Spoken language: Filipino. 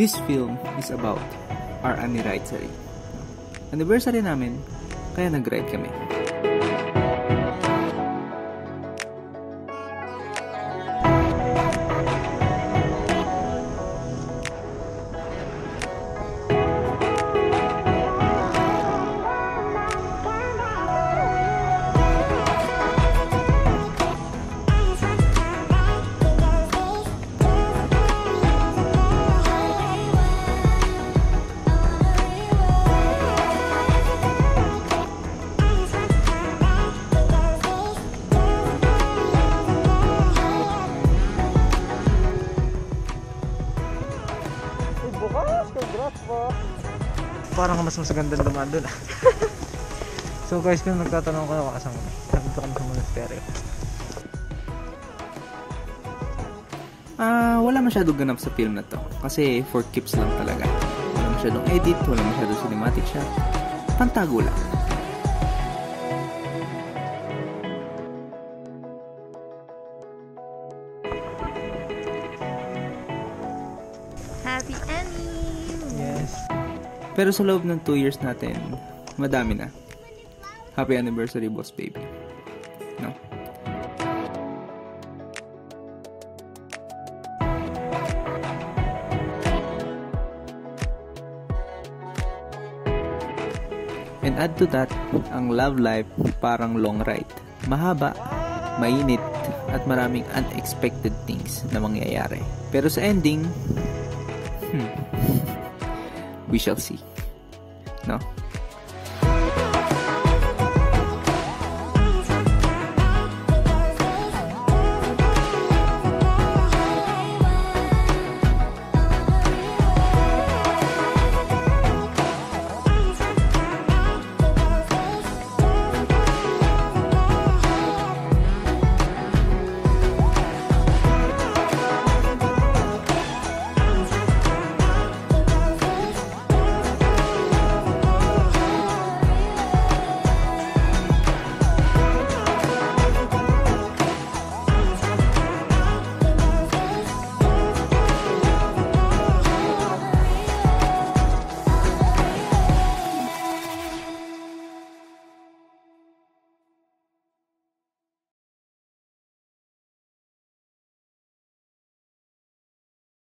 This film is about our anniversary. Anniversary namin, kaya nag-ride kami. Po. Parang mas mas maganda dumaan doon. so guys, kung nagtatanong ko ako kasama, nandito kami sa monastery. Ah, wala masyadong ganap sa film na to. Kasi for keeps lang talaga. Wala masyadong edit, wala masyadong cinematic shot. Pantago lang. Happy ending! Pero sa loob ng 2 years natin, madami na. Happy anniversary, boss baby. No? And add to that, ang love life parang long ride. Mahaba, mainit, at maraming unexpected things na mangyayari. Pero sa ending, hmm, we shall see. No.